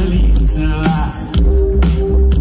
release to life.